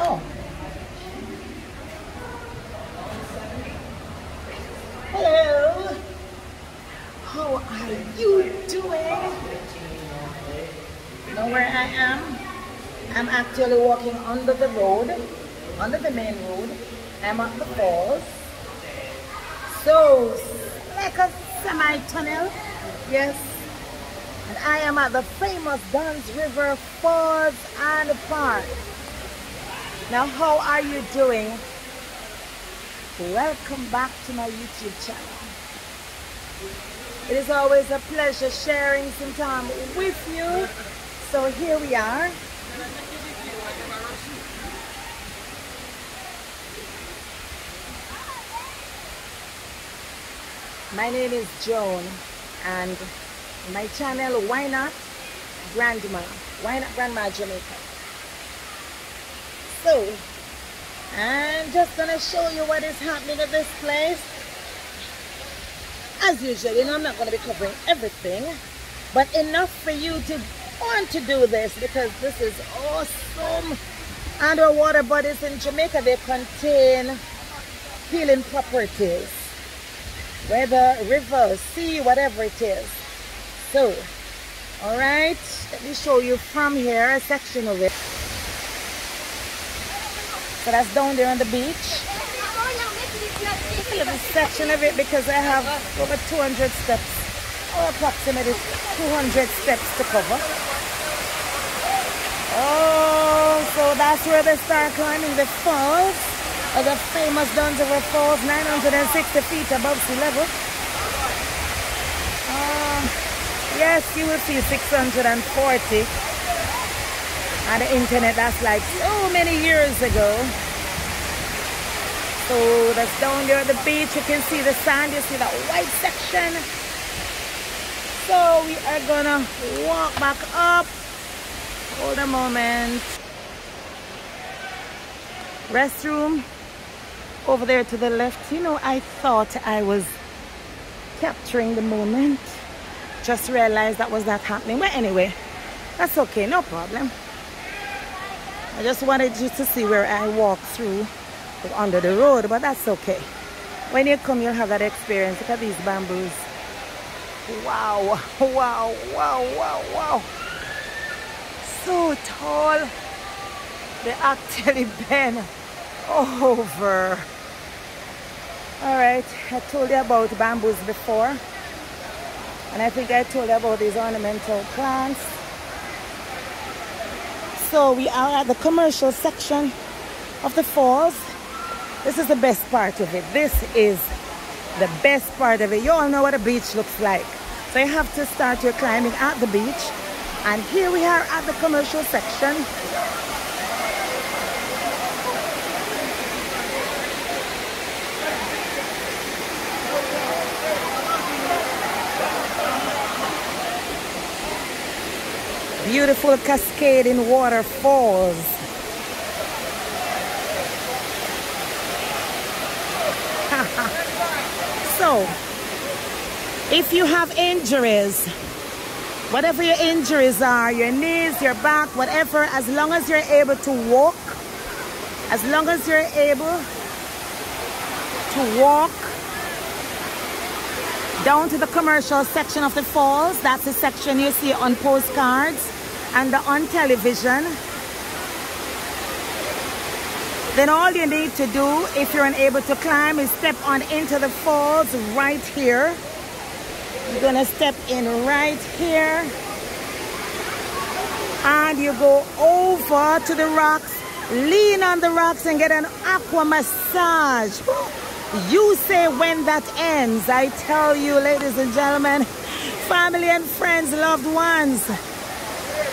Oh. Hello. How are you doing? Know where I am? I'm actually walking under the road, under the main road. I'm at the falls. So, like a semi-tunnel, yes. And I am at the famous Dunn's River Falls and Park. Now, how are you doing? Welcome back to my YouTube channel. It is always a pleasure sharing some time with you. So here we are. My name is Joan and my channel Why Not Grandma. Why Not Grandma Jamaica. So, I'm just gonna show you what is happening at this place. As usual, you know, I'm not gonna be covering everything, but enough for you to want to do this because this is awesome. Underwater bodies in Jamaica, they contain healing properties whether river, sea, whatever it is. So, all right, let me show you from here a section of it. So that's down there on the beach. A little section of it because I have over 200 steps, or approximately 200 steps to cover. Oh, so that's where they start climbing the falls of the famous Dunn's River Falls, 960 feet above sea level. Uh, yes, you will see 640 on the internet. That's like so many years ago. So that's down there at the beach. You can see the sand. You see that white section. So we are gonna walk back up. Hold a moment. Restroom over there to the left. You know, I thought I was capturing the moment. Just realized that was not happening. But anyway, that's okay, no problem. I just wanted you to see where I walk through under the road, but that's okay. When you come, you'll have that experience. Look at these bamboos. Wow, wow, wow, wow, wow. So tall. They actually bend over. All right, I told you about bamboos before. And I think I told you about these ornamental plants. So we are at the commercial section of the falls. This is the best part of it. This is the best part of it. You all know what a beach looks like. So you have to start your climbing at the beach. And here we are at the commercial section. Beautiful cascading waterfalls. so, if you have injuries, whatever your injuries are, your knees, your back, whatever, as long as you're able to walk, as long as you're able to walk down to the commercial section of the falls, that's the section you see on postcards and on television, then all you need to do if you're unable to climb is step on into the falls right here. You're gonna step in right here and you go over to the rocks, lean on the rocks and get an aqua massage. You say when that ends. I tell you, ladies and gentlemen, family and friends, loved ones, Okay,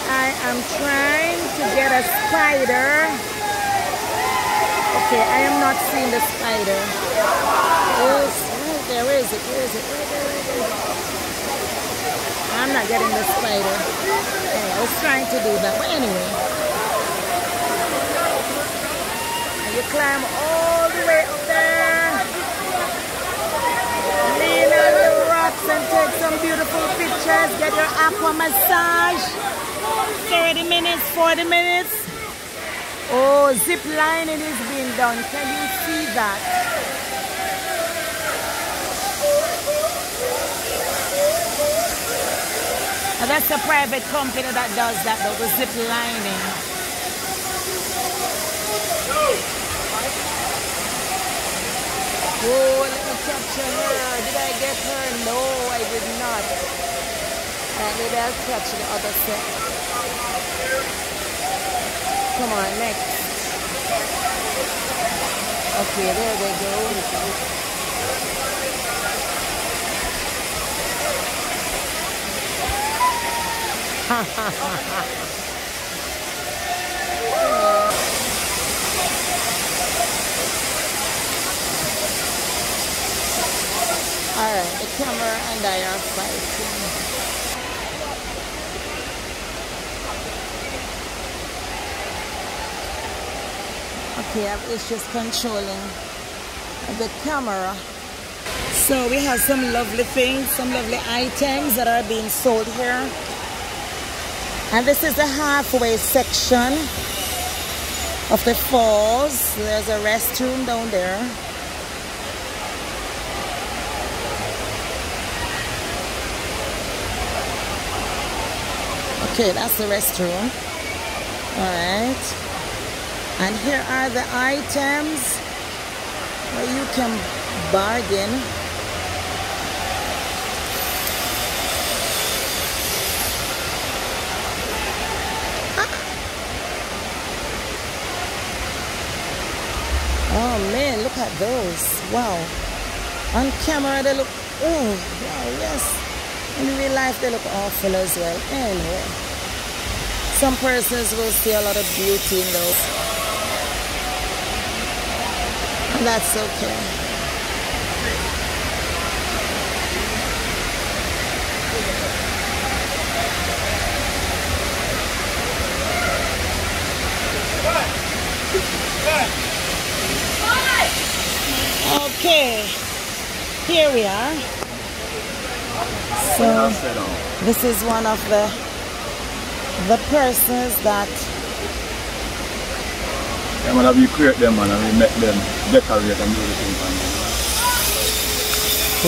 I am trying to get a spider. Okay, I am not seeing the spider. Yes, right there. Where is it? Where is it? There, right there. I'm not getting the spider. Yeah, I was trying to do that. But anyway. to climb all the way up there. Lean on the rocks and take some beautiful pictures. Get your aqua massage. 30 minutes, 40 minutes. Oh, zip lining is being done. Can you see that? And that's a private company that does that, though, the zip lining. Oh, let me capture her. Did I get her? No, I did not. And maybe I'll catch the other set. Come on, next. Okay, there they go. Ha ha ha ha. Alright, the camera and I are fighting. Okay, I have issues controlling the camera. So we have some lovely things, some lovely items that are being sold here. And this is the halfway section of the falls. There's a restroom down there. Okay, that's the restroom. Alright. And here are the items where you can bargain. Ah. Oh man, look at those. Wow. On camera they look, oh, wow, yes. In real life they look awful as well. Anyway. Some persons will see a lot of beauty in those. And that's okay. Okay, here we are. So this is one of the the persons that yeah, man, we create them man, and we make them decorate and do the things.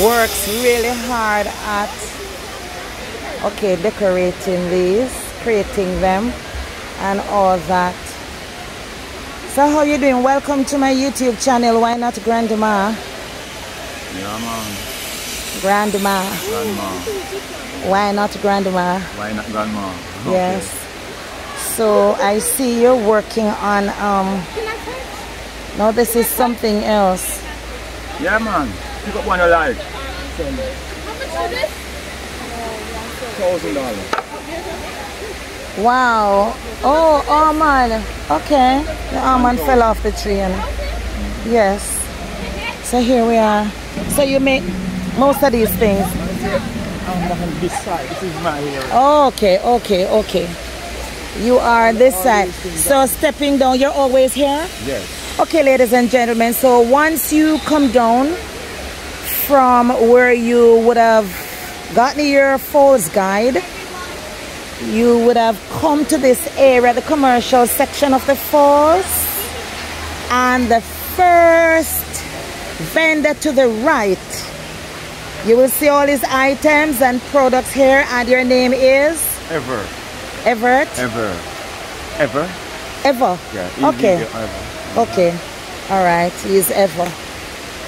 Works really hard at okay decorating these, creating them and all that. So how you doing? Welcome to my YouTube channel. Why not Grandma? Yeah man. Grandma. Grandma. Why not grandma? Why not grandma? Okay. Yes. So I see you're working on um no this is something else. Yeah man. Pick up one you like. How much is this? Thousand dollars. Wow. Oh almond. Okay. The almond fell off the tree and yes. So here we are. So you make most of these things on this side. This is my area. Okay, okay, okay. You are this side. So stepping down, you're always here? Yes. Okay, ladies and gentlemen. So once you come down from where you would have gotten your falls guide, you would have come to this area, the commercial section of the falls. And the first vendor to the right you will see all these items and products here and your name is? Ever. Everett? Ever. Ever? Ever? Yeah. Okay. Ever. Okay. All right. He's Ever.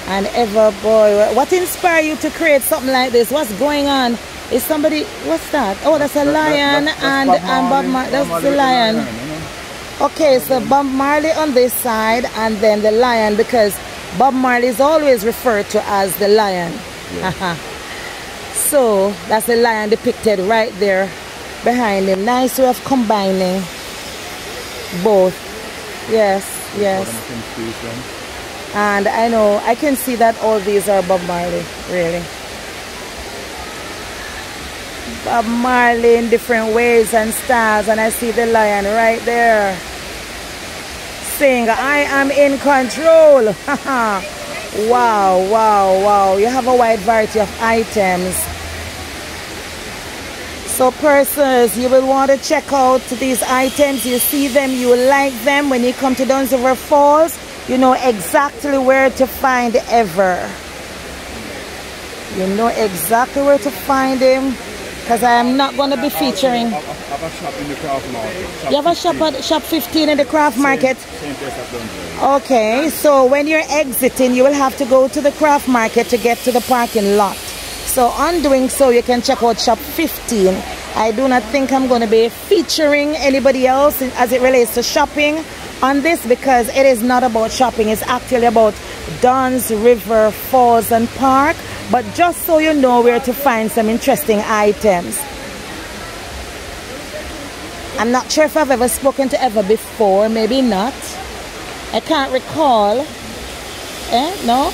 And Ever, boy, what inspired you to create something like this? What's going on? Is somebody, what's that? Oh, that's a lion that, that, and, Bob and Bob Marley. That's Bob the lion. lion you know? Okay, so Bob Marley on this side and then the lion because Bob Marley is always referred to as the lion. so that's the lion depicted right there behind him. Nice way of combining both. Yes, yes. And I know I can see that all these are Bob Marley, really. Bob Marley in different ways and styles, and I see the lion right there. saying, I am in control. Wow, wow, wow. You have a wide variety of items. So persons, you will want to check out these items. You see them, you like them. When you come to Dunn's River Falls, you know exactly where to find Ever. You know exactly where to find him because I am not going to be featuring. I have a shop in the craft market. You have a shop at shop 15 in the craft market? Same, place Okay, so when you're exiting, you will have to go to the craft market to get to the parking lot. So on doing so, you can check out shop 15. I do not think I'm going to be featuring anybody else as it relates to shopping on this because it is not about shopping. It's actually about Dunn's River Falls and Park but just so you know where to find some interesting items. I'm not sure if I've ever spoken to Ever before, maybe not. I can't recall. Eh? No?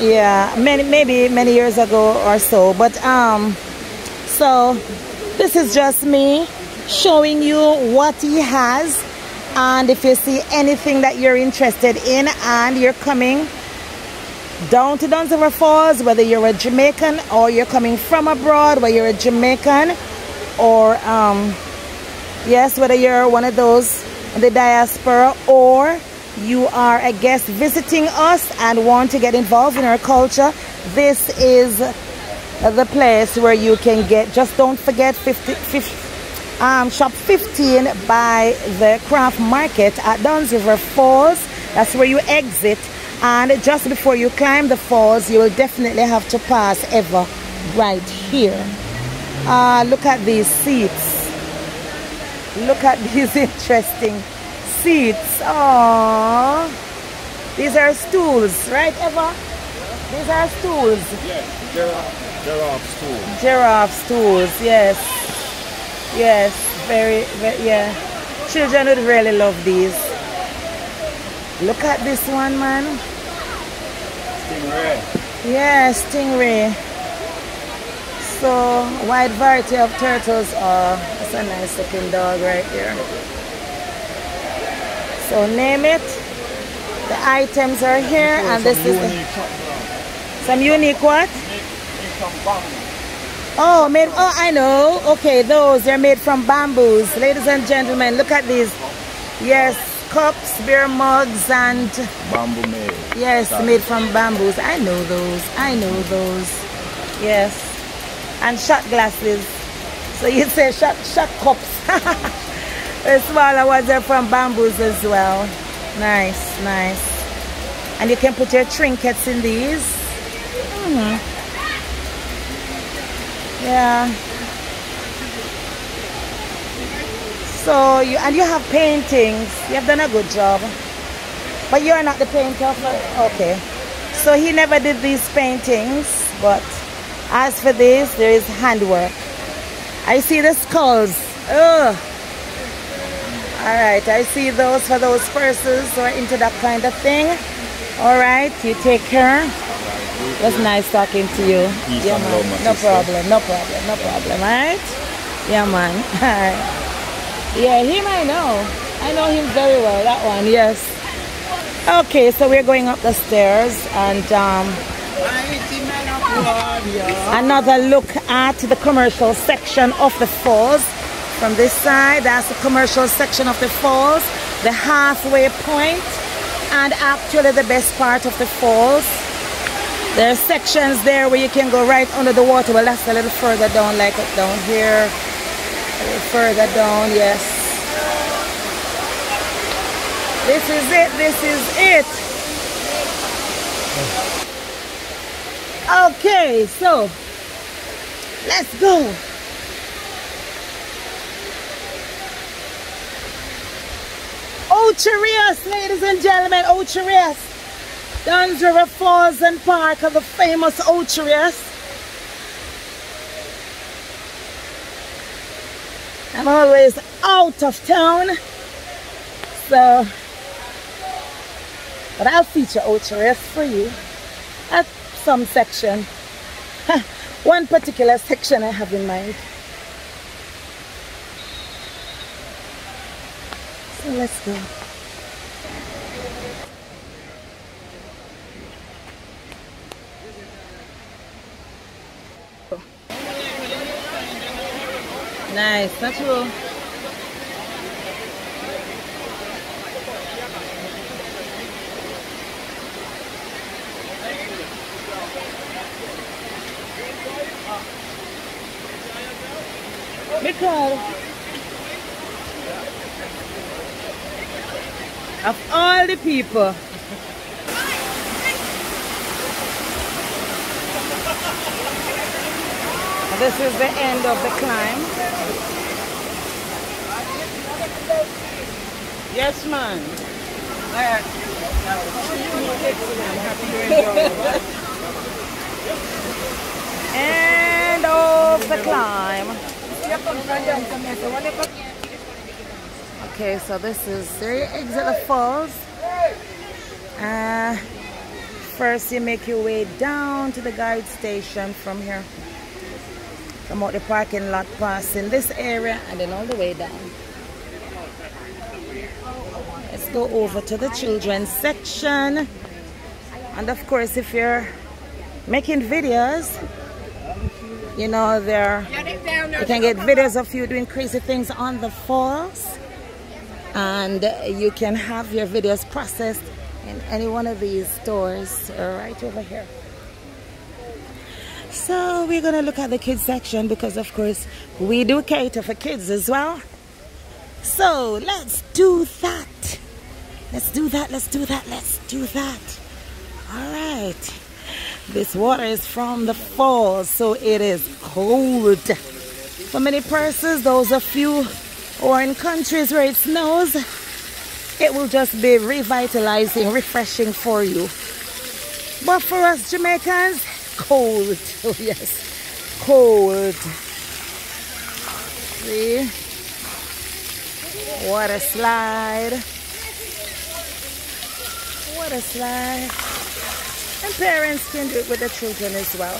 Yeah, many maybe many years ago or so. But um so this is just me showing you what he has and if you see anything that you're interested in and you're coming down to Dunn's River Falls, whether you're a Jamaican or you're coming from abroad, whether you're a Jamaican or, um, yes, whether you're one of those in the diaspora or you are a guest visiting us and want to get involved in our culture, this is the place where you can get, just don't forget 50, 50 um, shop 15 by the craft market at Dunn's River Falls. That's where you exit. And just before you climb the falls, you will definitely have to pass ever right here. Uh, look at these seats. Look at these interesting seats. Oh, these are stools, right, Ever? These are stools. Yes, giraffe, giraffe stools. Giraffe stools, yes. Yes, very, very, yeah. Children would really love these. Look at this one, man. Stingray. Yeah, stingray. So, wide variety of turtles. Oh, that's a nice looking dog right here. So, name it. The items are here, and this is the, some unique what? Oh, made, oh, I know. Okay, those, they're made from bamboos. Ladies and gentlemen, look at these. Yes, cups, beer mugs, and... Bamboo made. Yes, made from bamboos. I know those. I know those. Yes. And shot glasses. So you say shot, shot cups. the smaller ones are from bamboos as well. Nice, nice. And you can put your trinkets in these. Mm -hmm. Yeah. So you and you have paintings. You have done a good job. But you are not the painter. Okay. So he never did these paintings, but as for this, there is handwork. I see the skulls. Oh. All right, I see those for those persons who are into that kind of thing. All right, you take care. It was nice talking to you. Peace yeah, man. no problem, no problem, no problem, alright? Yeah, man. yeah, him I know. I know him very well, that one, yes. Okay, so we're going up the stairs and um, another look at the commercial section of the falls. From this side, that's the commercial section of the falls, the halfway point, and actually the best part of the falls there are sections there where you can go right under the water. Well, that's a little further down, like down here. A little further down, yes. This is it, this is it. Okay, so let's go. Ocho Rios, ladies and gentlemen, Ocho Dunn's River Falls and Park of the famous Ocho I'm always out of town. So, but I'll feature Ocho for you at some section. One particular section I have in mind. So let's go. Nice, that's cool. Because of all the people. This is the end of the climb yes man end of the climb Okay, so this is you exit the falls. Uh, first you make your way down to the guide station from here. Come out the parking lot passing this area and then all the way down. Let's go over to the children's section. And of course if you're making videos, you know there you can get videos of you doing crazy things on the falls and you can have your videos processed in any one of these stores. Right over here. So we're gonna look at the kids section because of course we do cater for kids as well. So let's do that let's do that let's do that let's do that all right this water is from the falls so it is cold for many persons those of you or in countries where it snows, it will just be revitalizing, refreshing for you. But for us Jamaicans, cold. Oh yes, cold. See? Water slide. Water slide. And parents can do it with the children as well.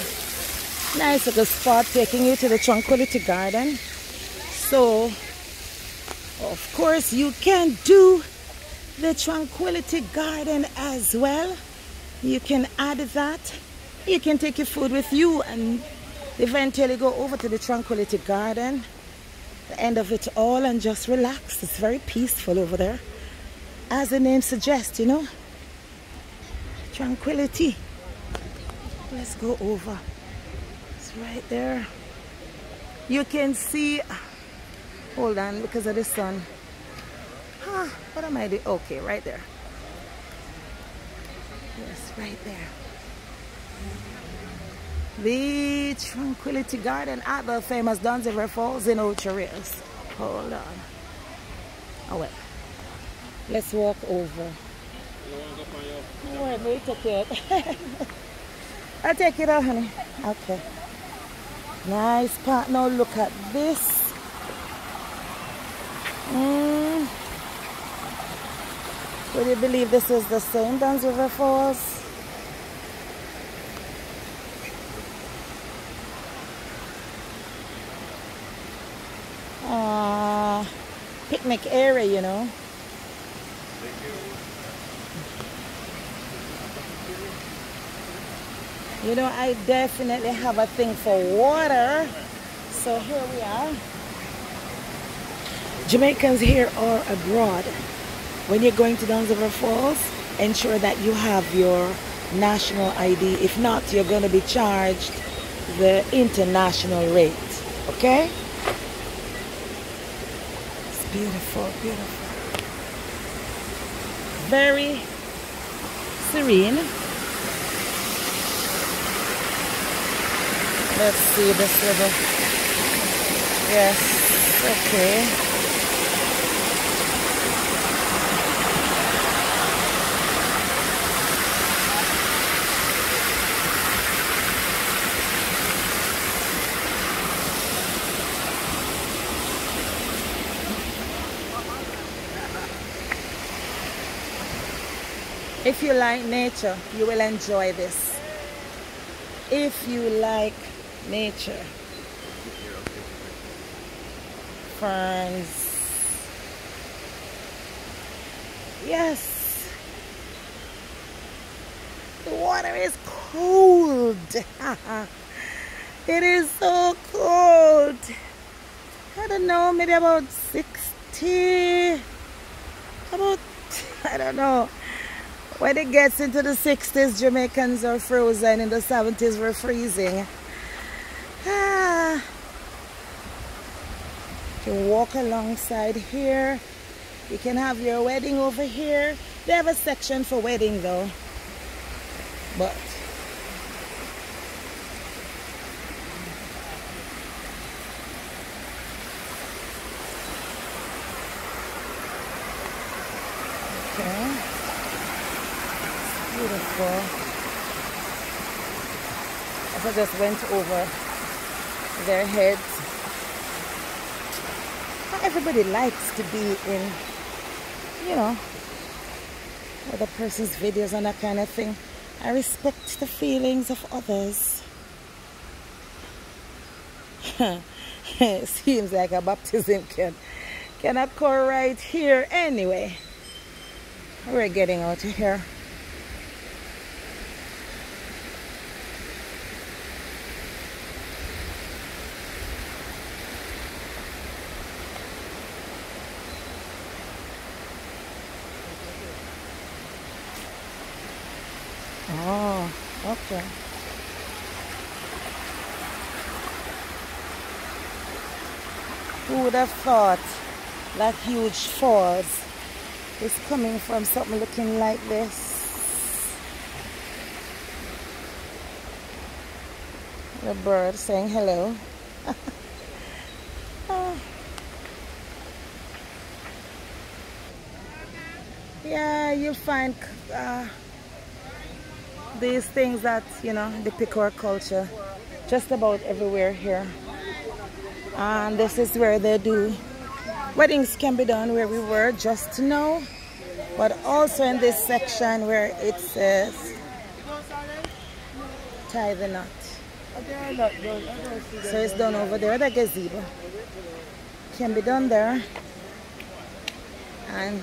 Nice little spot taking you to the Tranquility Garden. So of course, you can do the Tranquility Garden as well. You can add that. You can take your food with you and eventually go over to the Tranquility Garden. The end of it all and just relax. It's very peaceful over there. As the name suggests, you know. Tranquility. Let's go over. It's right there. You can see Hold on, because of the sun. Huh, what am I doing? Okay, right there. Yes, right there. The Tranquility Garden at the famous Dunn's River Falls in Ocho Rios. Hold on. Oh, wait. Let's walk over. Wait, wait, take it. I'll take it out, honey. Okay. Nice part. Now look at this. Mm. Would you believe this is the same Dunn's River Falls? Uh, picnic area, you know. You know, I definitely have a thing for water. So here we are. Jamaicans here or abroad, when you're going to Dunn's River Falls, ensure that you have your national ID. If not, you're going to be charged the international rate. Okay? It's beautiful, beautiful. Very serene. Let's see this little. Yes, okay. If you like nature, you will enjoy this. If you like nature, ferns, yes, the water is cold. it is so cold. I don't know, maybe about 60, about, I don't know. When it gets into the 60s, Jamaicans are frozen. In the 70s, we're freezing. Ah. You can walk alongside here. You can have your wedding over here. They have a section for wedding though. But Okay. beautiful. I just went over their heads. Not everybody likes to be in, you know, other person's videos and that kind of thing. I respect the feelings of others. it seems like a baptism can, can occur right here anyway. We're getting out of here. Oh, Who would have thought that huge falls is coming from something looking like this? The bird saying hello. oh. Yeah, you find uh, these things that you know depict our culture just about everywhere here. And this is where they do weddings can be done where we were just now but also in this section where it says tie the knot. So it's done over there the gazebo. Can be done there. And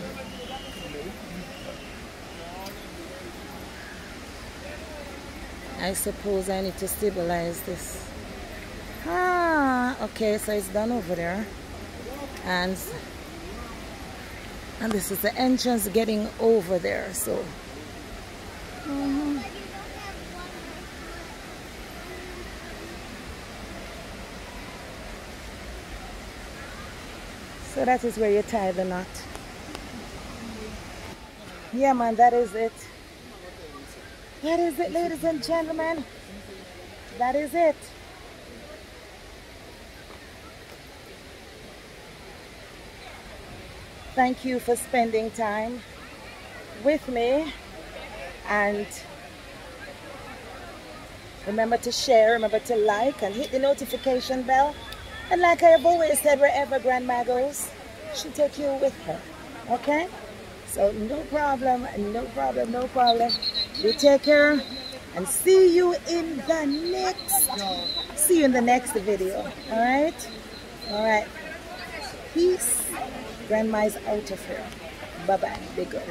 I suppose I need to stabilize this. Ah, okay, so it's done over there. And and this is the entrance getting over there, so. Mm -hmm. So that is where you tie the knot. Yeah, man, that is it. That is it, ladies and gentlemen. That is it. Thank you for spending time with me. And remember to share, remember to like, and hit the notification bell. And like I have always said, wherever Grandma goes, she'll take you with her. Okay? So no problem, no problem, no problem. You take care and see you in the next, see you in the next video. All right? All right. Peace. Grandma's out of here. Bye-bye. Big up.